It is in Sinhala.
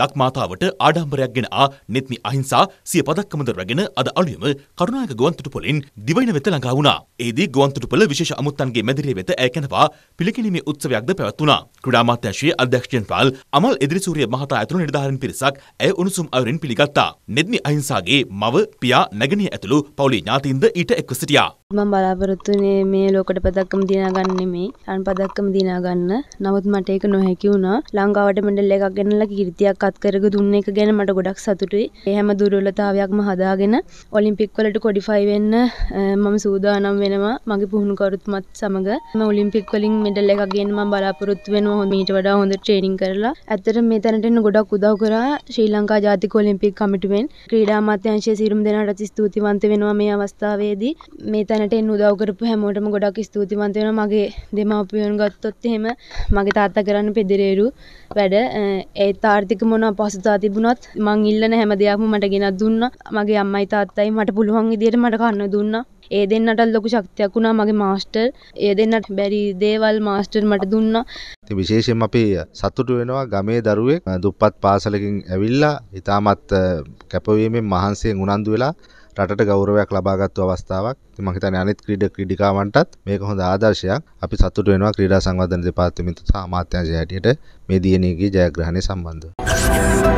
ලක්මාතාවට ආඩම්බරයක් ගෙන ආ නෙත්නි අහිංසා සිය පදක්කමද රැගෙන අද අලුයම කරුණායක ගුවන්තොටුපොලින් දිවයින වෙත ළඟා වුණා. එෙහිදී ගුවන්තොටුපොළ විශේෂ අමුත්තන්ගේ මැදිරිය වෙත ඈ කැනවා පිළිගැනීමේ උත්සවයක්ද පැවැත්වුණා. ක්‍රීඩා අමාත්‍යාංශයේ අධ්‍යක්ෂ ජෙනරාල් අමල් එදිරිසූරිය මහතා ඇතුළු නිලධාරීන් පිරිසක් ඇය උණුසුම් අයුරින් පිළිගත්තා. නෙත්නි අහිංසාගේ මව පියා නැගණිය ඇතුළු පවුලේ ඥාතීන්ද ඊට එක්ව සිටියා. මම බලාපොරොත්තුනේ මේ ලෝකෙට පදක්කම දිනා ගන්න නෙමෙයි අන් පදක්කම දිනා ගන්න. නමුත් මට ඒක නොහැකි වුණා. ලංකාවට මෙඩල් එකක් ගෙනල්ලා කීර්තියක් අත් කරගෙන දුන්න එක ගැන මට ගොඩක් සතුටුයි. ඒ හැම දුර්වලතාවයක්ම හදාගෙන ඔලිම්පික් වලට ක්වොලිෆයි වෙන්න මම සූදානම් වෙනවා. මගේ පුහුණුකරුත් මත් සමග මම ඔලිම්පික් වලින් මෙඩල් එකක් ගේන්න මම බලාපොරොත්තු වෙනවා. මීට වඩා හොඳ ට්‍රේනින් කරලා. ඇත්තට මේ තැනට එන්න ගොඩක් උදව් කරා ශ්‍රී ලංකා ජාතික ඔලිම්පික් කමිටුවෙන්. ක්‍රීඩා අමාත්‍යාංශයේ සියලුම දෙනාට ස්තුතිවන්ත වෙනවා මේ අවස්ථාවේදී. මේ තැනට එන්න උදව් කරපු හැමෝටම ගොඩක් ස්තුතිවන්ත වෙනවා. මගේ දෙමාපියන් ගත්තොත් එහෙම මගේ තාත්තා කරන්න පෙදිරේරු වැඩ ඒත් ආර්ථික මොන අපහසුතා තිබුණත් මං ඉල්ලන හැම දෙයක්ම මට ගෙනත් දුන්නා. මගේ අම්මයි තාත්තයි මට පුළුවන් විදියට මට කන්න දුන්නා. ඒ දෙන්නට ලොකු ශක්තියක් වුණා මගේ මාස්ටර්. ඒ දෙන්නට බැරි දේවල් මාස්ටර් මට දුන්නා. ඉතින් විශේෂයෙන්ම අපි සතුටු වෙනවා ගමේ දරුවෙක් දුප්පත් පාසලකින් ඇවිල්ලා ඉතාමත් කැපවීමෙන් මහන්සියෙන් උනන්දු වෙලා රටට ගෞරවයක් ලබාගත්තු අවස්ථාවක්. ඉතින් මම හිතන්නේ අනිත් ක්‍රීඩක ක්‍රීඩිකාවන්ටත් මේක හොඳ ආදර්ශයක්. අපි සතුටු වෙනවා ක්‍රීඩා සංවර්ධන දෙපාර්තමේන්තුව සහ අමාත්‍යාංශය හැටියට මේ දියණියගේ ජයග්‍රහණය සම්බන්ධව.